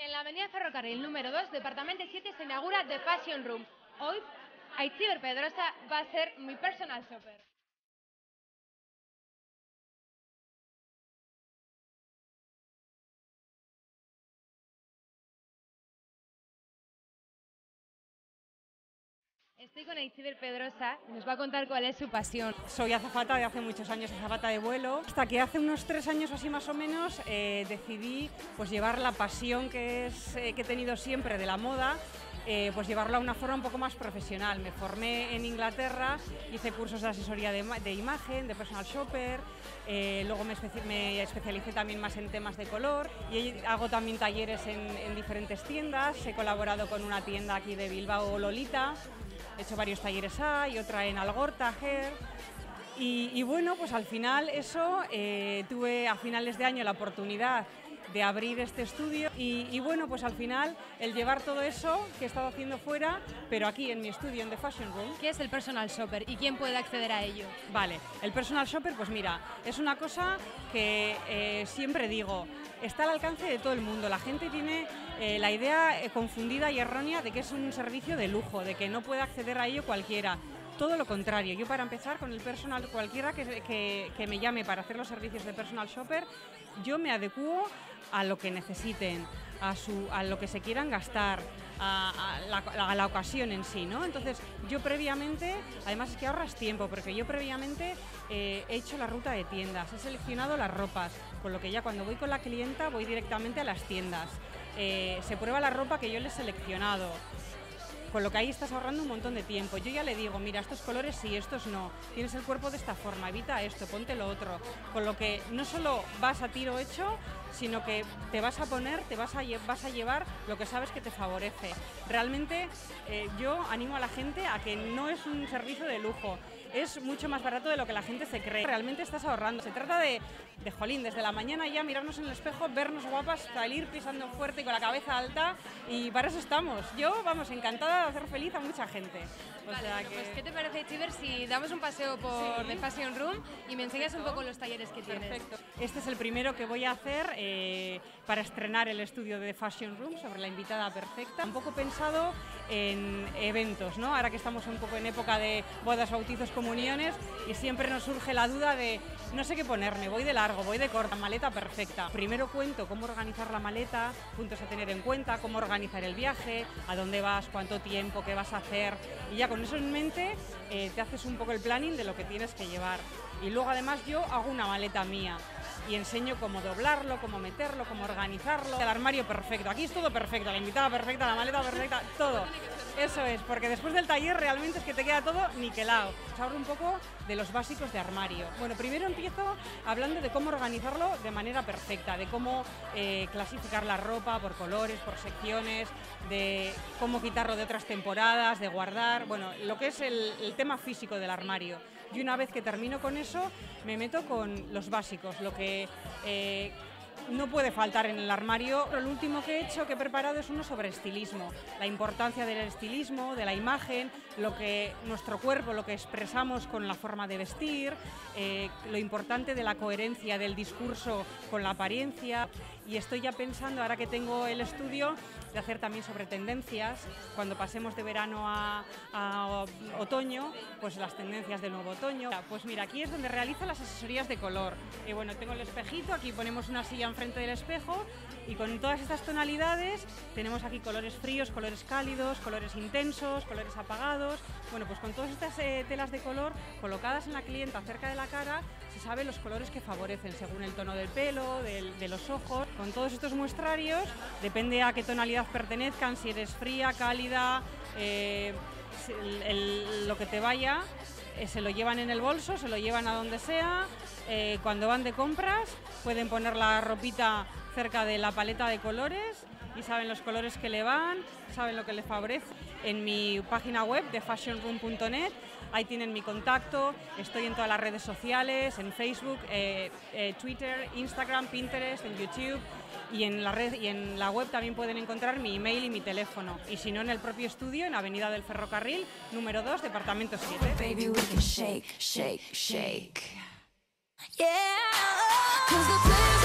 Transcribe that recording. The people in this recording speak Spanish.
En la avenida Ferrocarril número 2, departamento 7, se inaugura The Fashion Room. Hoy, Aitziber Pedrosa va a ser mi personal shopper. Estoy con Aitziber Pedrosa y nos va a contar cuál es su pasión. Soy azafata de hace muchos años, azafata de vuelo. Hasta que hace unos tres años así más o menos eh, decidí pues, llevar la pasión eh, que he tenido siempre de la moda eh, pues llevarlo a una forma un poco más profesional. Me formé en Inglaterra, hice cursos de asesoría de, imagen, de personal shopper, eh, luego me, especialicé también más en temas de color y hago también talleres en, en diferentes tiendas. He colaborado con una tienda aquí de Bilbao, Lolita, he hecho varios talleres ahí, otra en Algorta, Hair. Y, y, bueno, pues al final eso, eh, tuve a finales de año la oportunidad de abrir este estudio y, y, bueno, pues al final el llevar todo eso que he estado haciendo fuera, pero aquí en mi estudio, en The Fashion Room. ¿Qué es el personal shopper y quién puede acceder a ello? Vale, el personal shopper, pues mira, es una cosa que eh, siempre digo, está al alcance de todo el mundo. La gente tiene eh, la idea eh, confundida y errónea de que es un servicio de lujo, de que no puede acceder a ello cualquiera todo lo contrario. Yo para empezar con el personal, cualquiera que, que, me llame para hacer los servicios de personal shopper, yo me adecuo a lo que necesiten, a, su, a lo que se quieran gastar, a, a, la, a, la, ocasión en sí, ¿no? Entonces yo previamente, además es que ahorras tiempo, porque yo previamente eh, he hecho la ruta de tiendas, he seleccionado las ropas, con lo que ya cuando voy con la clienta voy directamente a las tiendas. Eh, se prueba la ropa que yo le he seleccionado, con lo que ahí estás ahorrando un montón de tiempo. Yo ya le digo, mira, estos colores sí, estos no, tienes el cuerpo de esta forma, evita esto, ponte lo otro. Con lo que no solo vas a tiro hecho, sino que te vas a poner, te vas a, vas a llevar lo que sabes que te favorece. Realmente eh, yo animo a la gente a que no es un servicio de lujo, es mucho más barato de lo que la gente se cree. Realmente estás ahorrando. Se trata de, de jolín, desde la mañana ya mirarnos en el espejo, vernos guapas, salir pisando fuerte y con la cabeza alta y para eso estamos. Yo, vamos, encantada de hacer feliz a mucha gente. O vale, sea bueno, que... pues ¿qué te parece, Chiver, si damos un paseo por sí. The Fashion Room y me enseñas Perfecto. un poco los talleres que tienes? Perfecto. Este es el primero que voy a hacer eh, para estrenar el estudio de The Fashion Room sobre la invitada perfecta. Un poco pensado en eventos, ¿no? Ahora que estamos un poco en época de bodas, bautizos, comuniones y siempre nos surge la duda de no sé qué ponerme, voy de largo, voy de corta, maleta perfecta. Primero cuento cómo organizar la maleta, puntos a tener en cuenta, cómo organizar el viaje, a dónde vas, cuánto tiempo, qué vas a hacer y ya con eso en mente eh, te haces un poco el planning de lo que tienes que llevar. Y luego además yo hago una maleta mía y enseño cómo doblarlo, cómo meterlo, cómo organizarlo. El armario perfecto, aquí es todo perfecto, la invitada perfecta, la maleta perfecta, todo. Eso es, porque después del taller realmente es que te queda todo niquelado. Un poco de los básicos de armario. Bueno, primero empiezo hablando de cómo organizarlo de manera perfecta, de cómo eh, clasificar la ropa por colores, por secciones, de cómo quitarlo de otras temporadas, de guardar, bueno, lo que es el, el tema físico del armario. Y una vez que termino con eso, me meto con los básicos, lo que eh, no puede faltar en el armario. Lo último que he hecho, que he preparado, es uno sobre estilismo. La importancia del estilismo, de la imagen, lo que nuestro cuerpo, lo que expresamos con la forma de vestir, eh, lo importante de la coherencia del discurso con la apariencia. Y estoy ya pensando, ahora que tengo el estudio, de hacer también sobre tendencias. Cuando pasemos de verano a, otoño, pues las tendencias del nuevo otoño. Pues mira, aquí es donde realizo las asesorías de color. Y bueno, tengo el espejito, aquí ponemos una silla enfrente del espejo y con todas estas tonalidades tenemos aquí colores fríos, colores cálidos, colores intensos, colores apagados. Bueno, pues con todas estas eh, telas de color colocadas en la clienta cerca de la cara, se sabe los colores que favorecen según el tono del pelo, del, de los ojos. Con todos estos muestrarios, depende a qué tonalidad pertenezcan, si eres fría, cálida, eh, lo que te vaya, eh, se lo llevan en el bolso, se lo llevan a donde sea, cuando van de compras pueden poner la ropita cerca de la paleta de colores y saben los colores que le van, saben lo que le favorece. En mi página web de fashionroom.net, ahí tienen mi contacto, estoy en todas las redes sociales, en Facebook, eh, eh, Twitter, Instagram, Pinterest, en YouTube y en, la red, y en la web también pueden encontrar mi email y mi teléfono. Y si no, en el propio estudio, en Avenida del Ferrocarril, número 2, departamento 7. Baby, we can shake, shake, shake. Yeah. Cause the